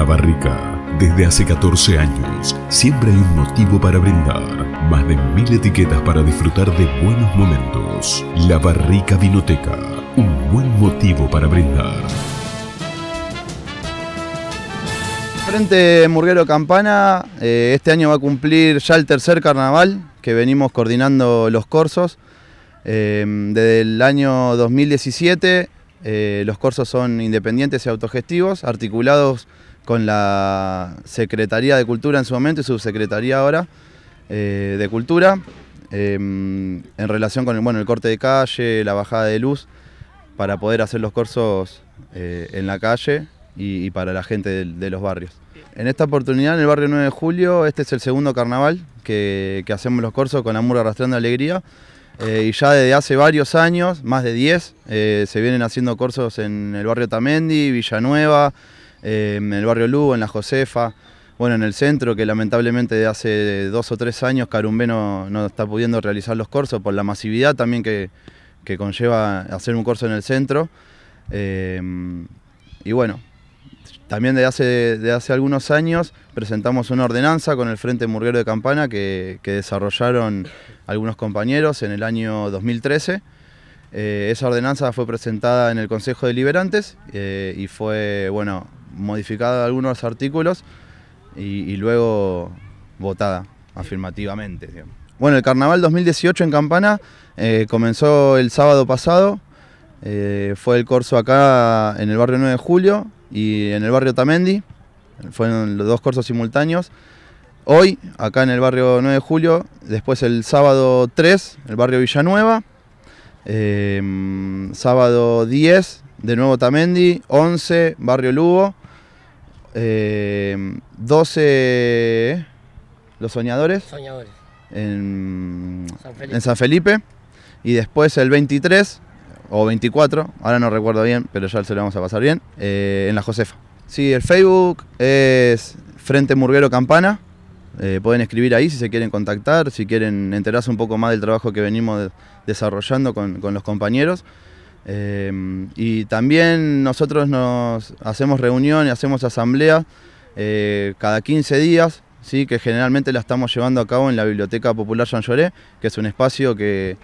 La Barrica, desde hace 14 años, siempre hay un motivo para brindar. Más de mil etiquetas para disfrutar de buenos momentos. La Barrica Vinoteca, un buen motivo para brindar. Frente Murguero Campana, eh, este año va a cumplir ya el tercer carnaval que venimos coordinando los corsos. Eh, desde el año 2017 eh, los corsos son independientes y autogestivos, articulados con la Secretaría de Cultura en su momento y Subsecretaría ahora de Cultura, en relación con el, bueno, el corte de calle, la bajada de luz, para poder hacer los corsos en la calle y, para la gente de, los barrios. En esta oportunidad, en el barrio 9 de Julio, este es el segundo carnaval que, hacemos los corsos con Amor Arrastrando Alegría. Eh, y ya desde hace varios años, más de 10, eh, se vienen haciendo corsos en el barrio Tamendi, Villanueva, eh, en el barrio Lugo, en la Josefa, bueno, en el centro, que lamentablemente de hace dos o tres años Carumbé no, está pudiendo realizar los corsos por la masividad también que, que conlleva hacer un corso en el centro. y bueno, también de hace, de hace algunos años presentamos una ordenanza con el Frente Murguero de Campana que, desarrollaron algunos compañeros en el año 2013. Eh, esa ordenanza fue presentada en el Consejo de Liberantes eh, y fue bueno, modificada algunos artículos y, luego votada afirmativamente. Bueno, el Carnaval 2018 en Campana eh, comenzó el sábado pasado, fue el corso acá en el barrio 9 de Julio, y en el barrio Tamendi, fueron los dos cursos simultáneos. Hoy, acá en el barrio 9 de julio, después el sábado 3, el barrio Villanueva, em, sábado 10, de nuevo Tamendi, 11, barrio Lugo, 12, em, Los Soñadores, En, en San Felipe, y después el 23, o 24, ahora no recuerdo bien, pero ya se lo vamos a pasar bien, eh, en la Josefa. Sí, el Facebook es Frente Murguero Campana, eh, pueden escribir ahí si se quieren contactar, si quieren enterarse un poco más del trabajo que venimos desarrollando con, los compañeros. Eh, y también nosotros nos hacemos reuniones, hacemos asambleas cada 15 días, ¿sí? que generalmente la estamos llevando a cabo en la Biblioteca Popular Jean Lloré, que es un espacio que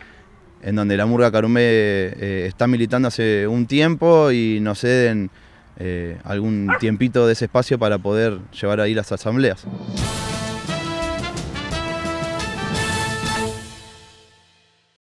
en donde la Murga Carumbe eh, está militando hace un tiempo y nos ceden eh, algún tiempito de ese espacio para poder llevar ahí las asambleas.